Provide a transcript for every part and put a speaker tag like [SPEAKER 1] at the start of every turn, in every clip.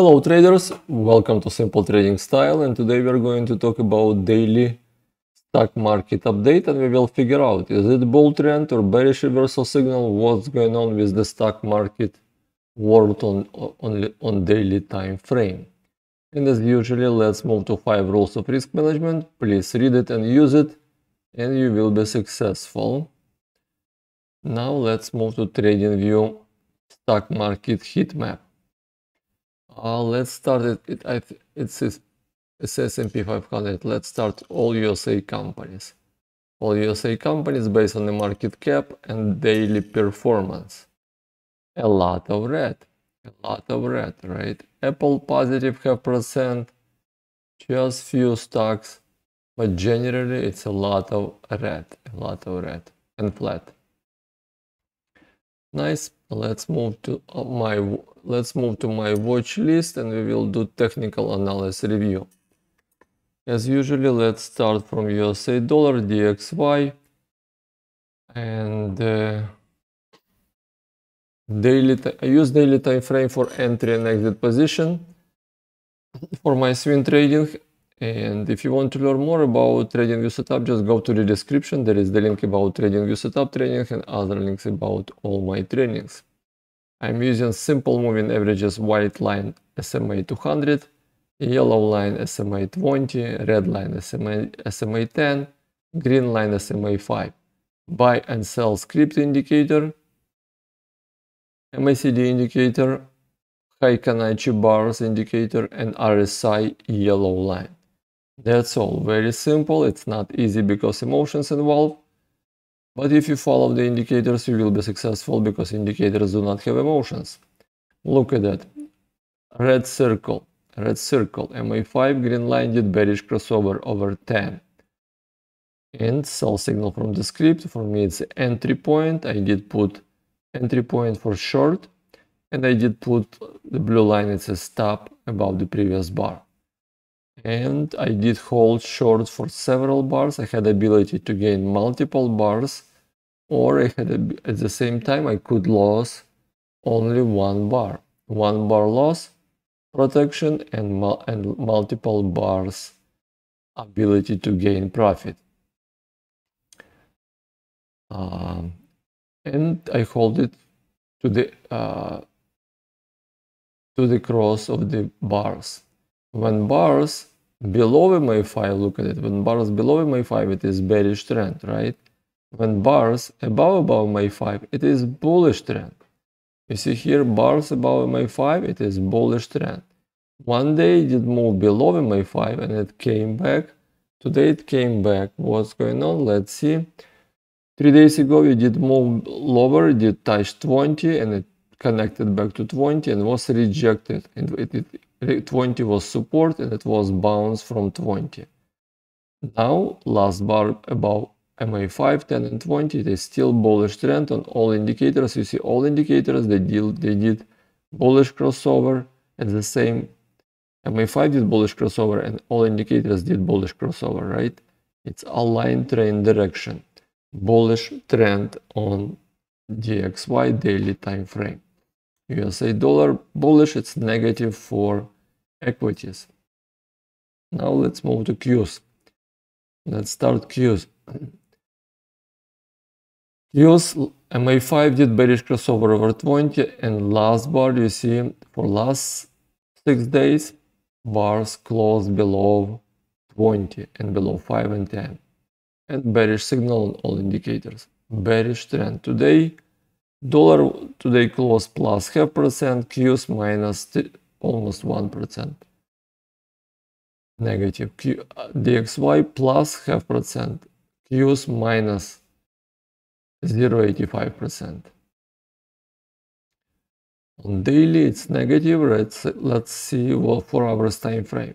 [SPEAKER 1] Hello traders, welcome to Simple Trading Style and today we are going to talk about daily stock market update and we will figure out is it bull trend or bearish reversal signal, what's going on with the stock market world on, on, on daily time frame. And as usually, let's move to 5 rules of risk management. Please read it and use it and you will be successful. Now let's move to TradingView stock market heat map. Uh, let's start it. it I it's it's S&P 500. Let's start all USA companies. All USA companies based on the market cap and daily performance. A lot of red. A lot of red, right? Apple positive half percent. Just few stocks. But generally it's a lot of red. A lot of red. And flat. Nice. Let's move to uh, my let's move to my watch list and we will do technical analysis review. As usually, let's start from USA dollar DXY and uh, daily. I use daily time frame for entry and exit position for my swing trading. And if you want to learn more about TradingView setup, just go to the description. There is the link about TradingView setup training and other links about all my trainings. I'm using simple moving averages white line SMA 200, yellow line SMA 20, red line SMA, SMA 10, green line SMA 5. Buy and sell script indicator, MACD indicator, high Heikin bars indicator and RSI yellow line. That's all, very simple, it's not easy because emotions involved, but if you follow the indicators, you will be successful because indicators do not have emotions. Look at that. Red circle, red circle, MA5 green line did bearish crossover over 10. And sell signal from the script, for me it's entry point, I did put entry point for short, and I did put the blue line, it's a stop above the previous bar. And I did hold short for several bars, I had ability to gain multiple bars or I had a, at the same time I could lose only one bar. One bar loss protection and, and multiple bars ability to gain profit. Um, and I hold it to the uh, to the cross of the bars. When bars below MA5, look at it, when bars below MA5 it is bearish trend, right? When bars above above MA5, it is bullish trend. You see here bars above MA5, it is bullish trend. One day it did move below MA5 and it came back. Today it came back. What's going on? Let's see. Three days ago it did move lower, it did touch 20 and it connected back to 20 and was rejected. And it, it, 20 was support and it was bounced from 20. Now last bar above MA5, 10 and 20, it is still bullish trend on all indicators. You see all indicators, they did, they did bullish crossover at the same MA5 did bullish crossover and all indicators did bullish crossover, right? It's aligned trend direction. Bullish trend on DXY daily time frame. USA dollar bullish, it's negative for equities. Now let's move to Qs. Let's start Qs. Use MA5 did bearish crossover over 20 and last bar you see for last 6 days bars closed below 20 and below 5 and 10 and bearish signal on all indicators bearish trend today dollar today closed plus half percent qs minus almost 1 percent negative Q, uh, dxy plus half percent qs minus 0.85%. On daily it's negative, let's, let's see what 4 hours time frame.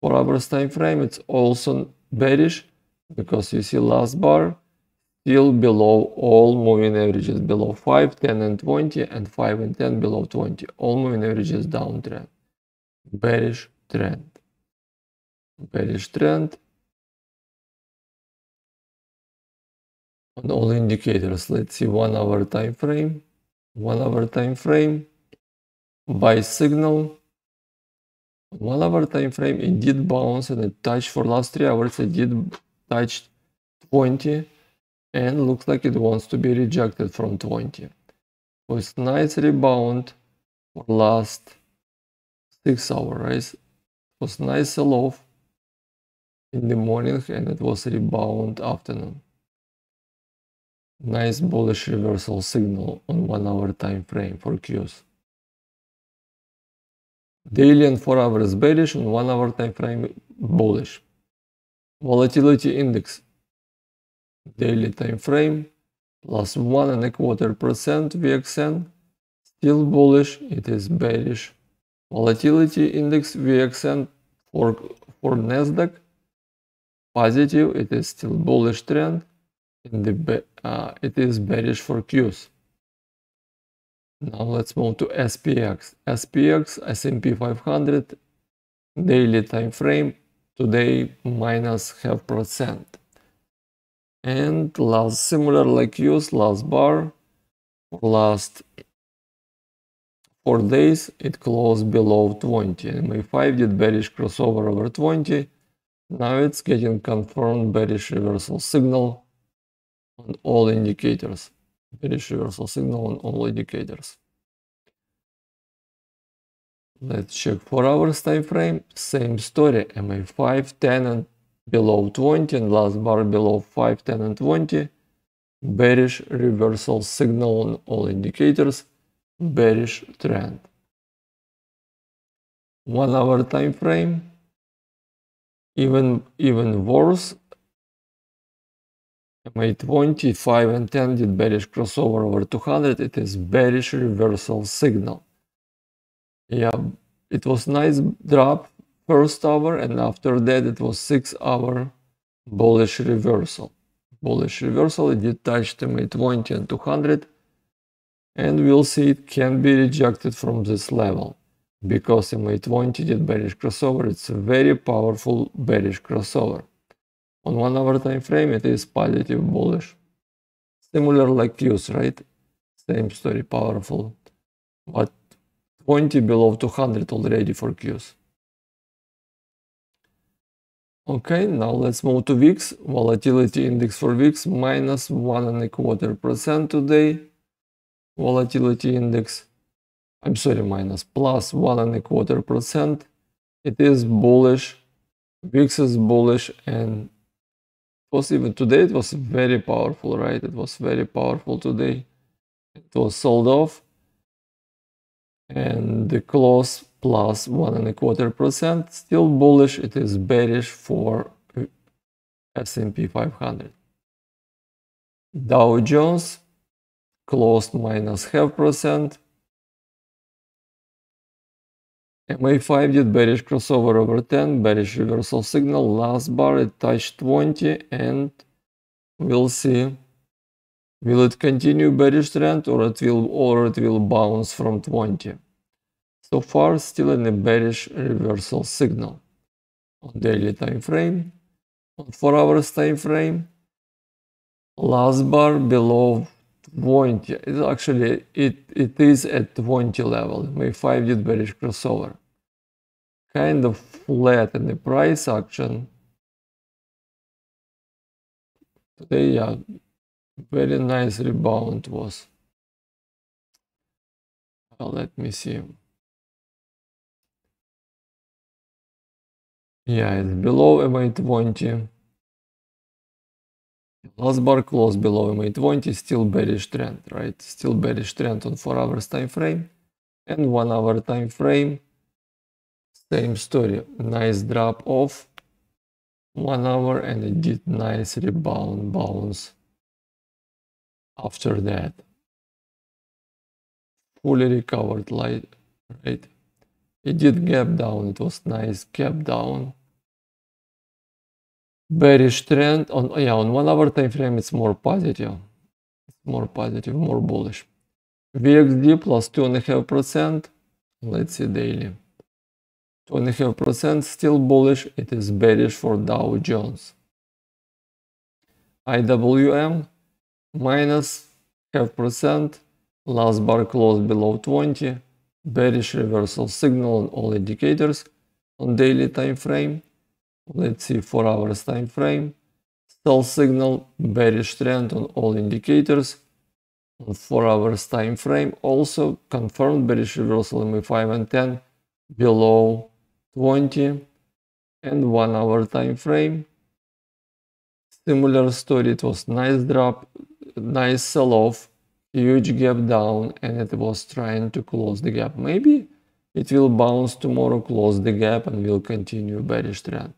[SPEAKER 1] 4 hours time frame it's also bearish because you see last bar still below all moving averages below 5, 10 and 20 and 5 and 10 below 20. All moving averages downtrend. Bearish trend. Bearish trend on all indicators. Let's see one hour time frame, one hour time frame, buy signal, one hour time frame it did bounce and it touched for last three hours it did touch 20 and looks like it wants to be rejected from 20 with nice rebound for last six hours right it was nice sell off in the morning and it was rebound afternoon nice bullish reversal signal on one hour time frame for Qs Daily and 4 hours bearish and 1 hour time frame bullish. Volatility index. Daily time frame plus one and a quarter percent VXN. Still bullish, it is bearish. Volatility index VXN for, for Nasdaq. Positive, it is still bullish trend. In the uh, it is bearish for Qs. Now let's move to SPX. SPX S&P 500 daily time frame today minus half percent. And last similar like Qs last bar for last four days it closed below 20. MA5 did bearish crossover over 20. Now it's getting confirmed bearish reversal signal on all indicators bearish reversal signal on all indicators. Let's check 4 hours time frame. Same story. MA5, 10 and below 20 and last bar below 5, 10 and 20. Bearish reversal signal on all indicators. Bearish trend. 1 hour time frame. Even, even worse, MA20, 5 and 10 did bearish crossover over 200. It is bearish reversal signal. Yeah, it was nice drop first hour and after that it was 6 hour bullish reversal. Bullish reversal, it did touch the MA20 and 200 and we'll see it can be rejected from this level because MA20 did bearish crossover. It's a very powerful bearish crossover. On one hour time frame, it is positive bullish. Similar like Qs, right? Same story, powerful. But 20 below 200 already for Qs. Okay, now let's move to VIX. Volatility index for VIX minus one and a quarter percent today. Volatility index, I'm sorry, minus plus one and a quarter percent. It is bullish. VIX is bullish and was even today it was very powerful right it was very powerful today it was sold off and the close plus one and a quarter percent still bullish. It is bearish for S&P 500 Dow Jones closed minus half percent. MA5 did bearish crossover over 10, bearish reversal signal, last bar it touched 20 and we'll see. Will it continue bearish trend or it will or it will bounce from 20. So far still in a bearish reversal signal. On daily time frame, on 4 hours time frame, last bar below 20. It's actually, it, it is at 20 level. MA5 did bearish crossover. Kind of flat in the price action. Today, yeah, very nice rebound was. Well, let me see. Yeah, it's below MA20. Last bar close below MA20, still bearish trend, right? Still bearish trend on 4 hours time frame and 1 hour time frame. Same story, nice drop off 1 hour and it did nice rebound bounce after that. Fully recovered light, right? It did gap down, it was nice gap down bearish trend on yeah on one hour time frame it's more positive. It's more positive more bullish. Vxd plus two and a half percent. Let's see daily. Two and a half percent still bullish. It is bearish for dow jones. Iwm minus half percent. Last bar closed below 20 bearish reversal signal on all indicators. On daily time frame. Let's see 4 hours time frame. Sell signal, bearish trend on all indicators. On 4 hours time frame also confirmed bearish reversal MA5 and 10 below 20 and 1 hour time frame. Similar story, it was nice drop, nice sell off, huge gap down and it was trying to close the gap. Maybe it will bounce tomorrow, close the gap and will continue bearish trend.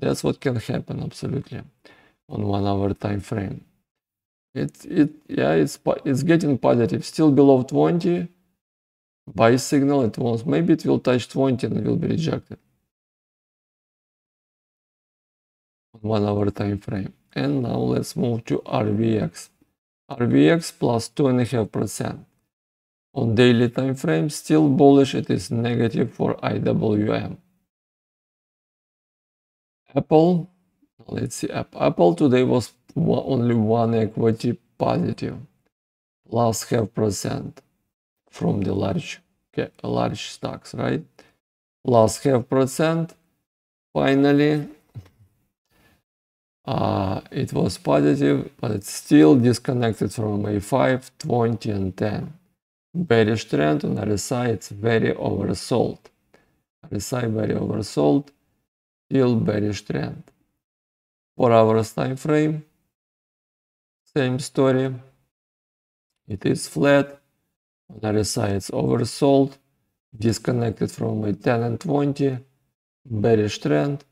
[SPEAKER 1] That's what can happen absolutely on one hour time frame. It, it, yeah, it's, it's getting positive, still below 20. Buy signal, it wants, maybe it will touch 20 and will be rejected. On one hour time frame. And now let's move to RVX. RVX plus 2.5%. On daily time frame, still bullish, it is negative for IWM. Apple, let's see, Apple today was only one equity positive, plus half percent from the large, large stocks, right? Plus half percent. Finally, uh, it was positive, but it's still disconnected from A5, 20 and 10 bearish trend on RSI it's very oversold. RSI very oversold, still bearish trend. 4 hours time frame, same story. It is flat, on RSI it's oversold, disconnected from a 10 and 20, bearish trend,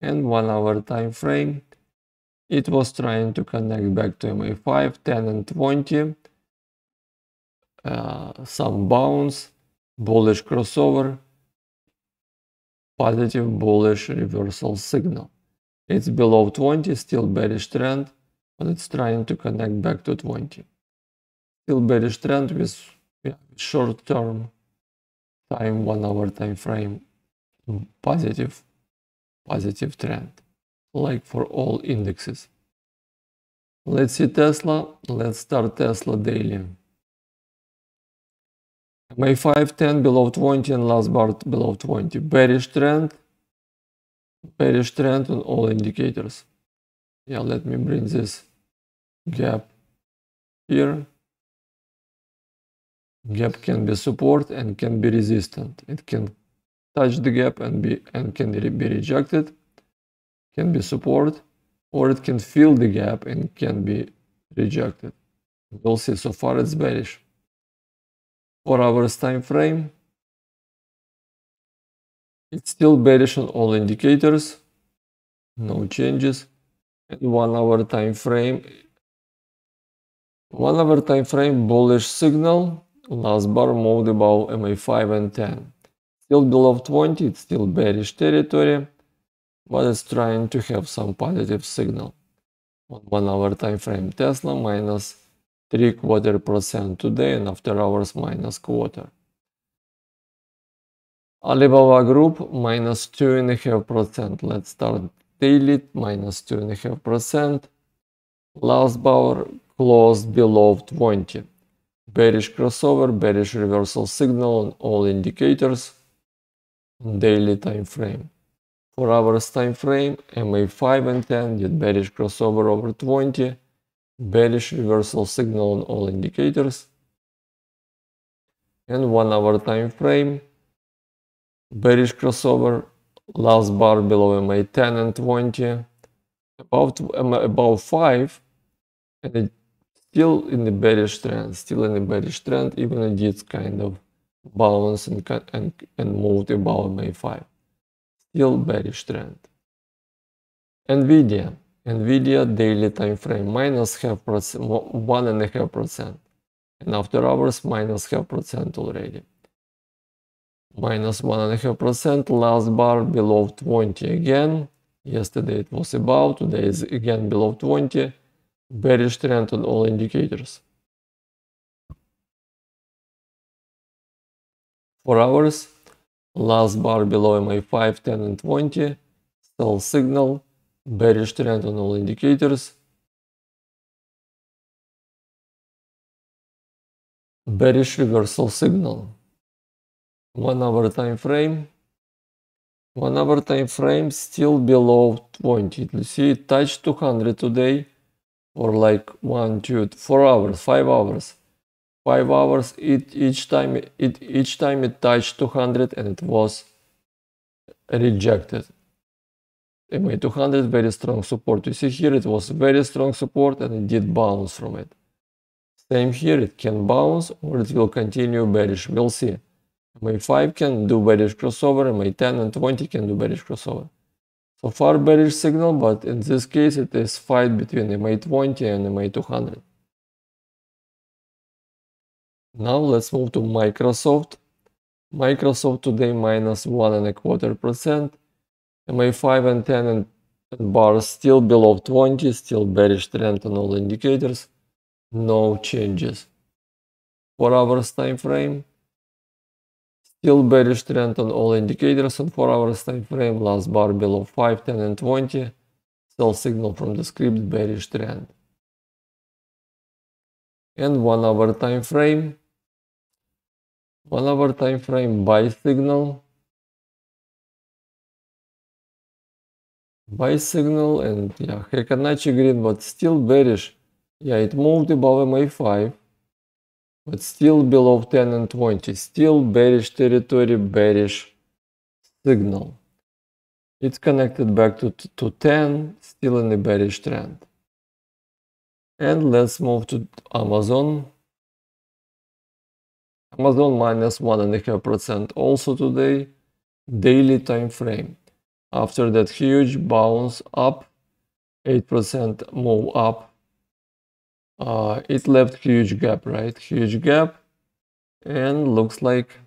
[SPEAKER 1] and 1 hour time frame. It was trying to connect back to MA5, 10 and 20, uh, some bounce, bullish crossover, positive bullish reversal signal. It's below 20, still bearish trend, but it's trying to connect back to 20. Still bearish trend with yeah, short term time, one hour time frame, positive, positive trend, like for all indexes. Let's see Tesla. Let's start Tesla daily. MA5 10 below 20 and last bar below 20. Bearish trend. Bearish trend on all indicators. Yeah, let me bring this gap here. Gap can be support and can be resistant. It can touch the gap and be and can be rejected. Can be support or it can fill the gap and can be rejected. We'll see. So far it's bearish. 4 hours time frame. It's still bearish on all indicators. No changes. And 1 hour time frame. 1 hour time frame bullish signal. Last bar moved above MA5 and 10. Still below 20, it's still bearish territory, but it's trying to have some positive signal. On 1 hour time frame Tesla minus 3 quarter percent today and after hours minus quarter. Alibaba Group minus 2.5%. Let's start daily minus 2.5%. Last bar closed below 20. Bearish crossover, bearish reversal signal on all indicators. on Daily time frame. 4 hours time frame, MA5 and 10 did bearish crossover over 20 bearish reversal signal on all indicators. And one hour time frame bearish crossover last bar below MA 10 and 20 about about 5 and it still in the bearish trend still in the bearish trend even it did kind of balance and and, and moved above MA 5 still bearish trend. Nvidia NVIDIA daily time frame minus half percent, one and a half percent, and after hours minus half percent already. Minus one and a half percent, last bar below 20 again. Yesterday it was above, today is again below 20. Bearish trend on all indicators. Four hours, last bar below MA5, 10 and 20, sell signal, bearish trend on all indicators. Bearish reversal signal. One hour time frame. one hour time frame still below 20 you see it touched 200 today for like one two four hours five hours five hours it each time it each time it touched 200 and it was rejected MA 200 very strong support you see here it was very strong support and it did bounce from it same here it can bounce or it will continue bearish we'll see MA5 can do bearish crossover, MA10 and 20 can do bearish crossover. So far bearish signal, but in this case it is fight between MA20 and MA200. Now let's move to Microsoft. Microsoft today minus one and a quarter percent. MA5 and 10 and, and bars still below 20, still bearish trend on all indicators. No changes. 4 hours time frame Still bearish trend on all indicators on 4 hours time frame, last bar below 5, 10 and 20. Sell signal from the script, bearish trend. And 1 hour time frame. 1 hour time frame buy signal. Buy signal and yeah, Fibonacci green but still bearish. Yeah, it moved above MA5 but still below 10 and 20, still bearish territory, bearish signal. It's connected back to, to 10, still in the bearish trend. And let's move to Amazon. Amazon minus 1.5% also today, daily time frame. After that huge bounce up, 8% move up, uh, it left huge gap, right? Huge gap. And looks like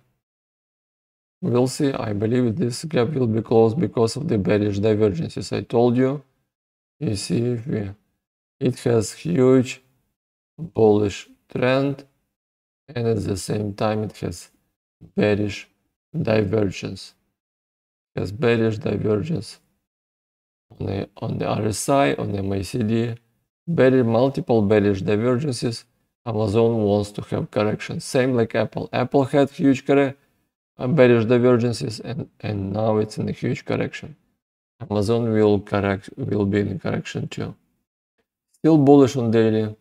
[SPEAKER 1] we'll see. I believe this gap will be closed because of the bearish divergences I told you. You see, we, it has huge bullish trend and at the same time it has bearish divergence. Has bearish divergence on the, on the RSI, on the MACD, bearish, multiple bearish divergences, Amazon wants to have correction. Same like Apple. Apple had huge corre uh, bearish divergences and, and now it's in a huge correction. Amazon will correct will be in correction too. Still bullish on daily.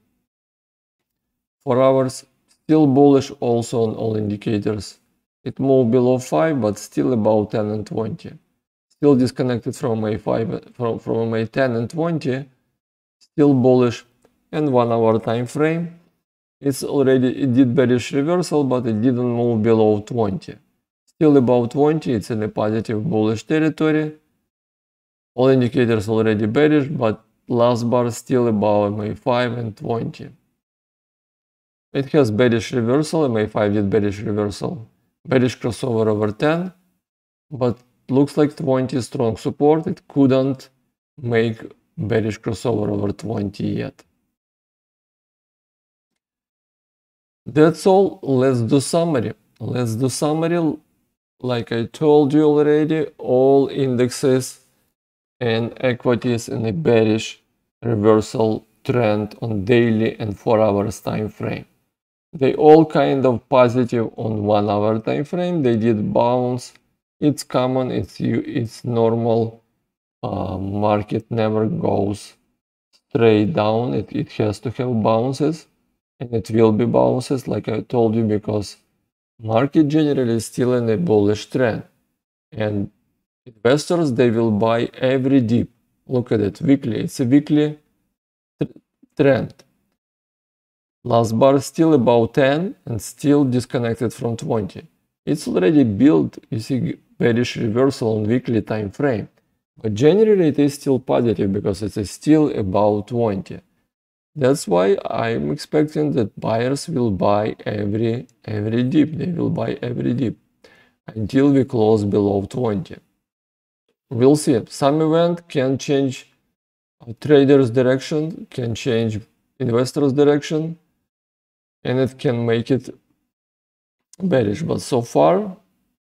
[SPEAKER 1] Four hours, still bullish also on all indicators. It moved below 5, but still about 10 and 20. Still disconnected from MA5 from, from MA10 and 20 still bullish. And one hour time frame. It's already it did bearish reversal but it didn't move below 20 still above 20 it's in a positive bullish territory. All indicators already bearish but last bar still above MA5 and 20 it has bearish reversal MA5 did bearish reversal bearish crossover over 10 but looks like 20 strong support it couldn't make bearish crossover over 20 yet. That's all. Let's do summary. Let's do summary. Like I told you already, all indexes and equities in a bearish reversal trend on daily and 4 hours time frame. They all kind of positive on 1 hour time frame. They did bounce. It's common, it's, you it's normal. Uh, market never goes straight down. It, it has to have bounces and it will be bounces like I told you because market generally is still in a bullish trend. And investors they will buy every dip. Look at it weekly. It's a weekly trend last bar still about 10 and still disconnected from 20 it's already built you see bearish reversal on weekly time frame but generally it is still positive because it is still about 20. That's why I'm expecting that buyers will buy every every dip. They will buy every dip until we close below 20. We'll see. Some event can change uh, trader's direction, can change investor's direction, and it can make it bearish. But so far,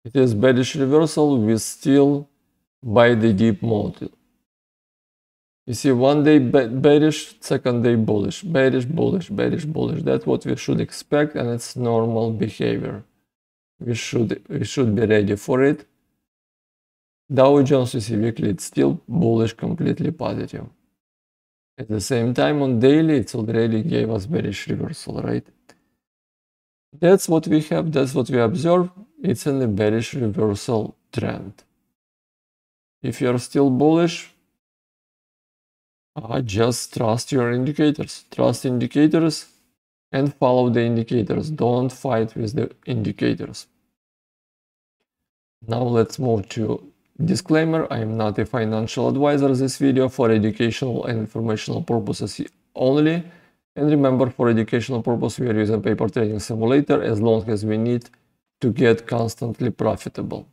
[SPEAKER 1] it is bearish reversal we still buy the dip model. You see, one day bearish, second day bullish, bearish, bullish, bearish, bullish. That's what we should expect, and it's normal behavior. We should we should be ready for it. Dow Jones you see weekly it's still bullish, completely positive. At the same time on daily it's already gave us bearish reversal, right? That's what we have, that's what we observe. It's in a bearish reversal trend. If you're still bullish, uh, just trust your indicators. Trust indicators and follow the indicators. Don't fight with the indicators. Now let's move to disclaimer. I am not a financial advisor. This video for educational and informational purposes only. And remember, for educational purpose, we are using paper trading simulator as long as we need to get constantly profitable.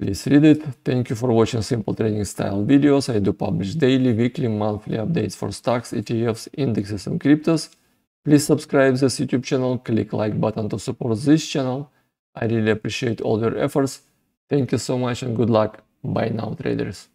[SPEAKER 1] Please read it. Thank you for watching simple trading style videos. I do publish daily, weekly, monthly updates for stocks, ETFs, indexes and cryptos. Please subscribe this YouTube channel, click like button to support this channel. I really appreciate all your efforts. Thank you so much and good luck. Bye now traders.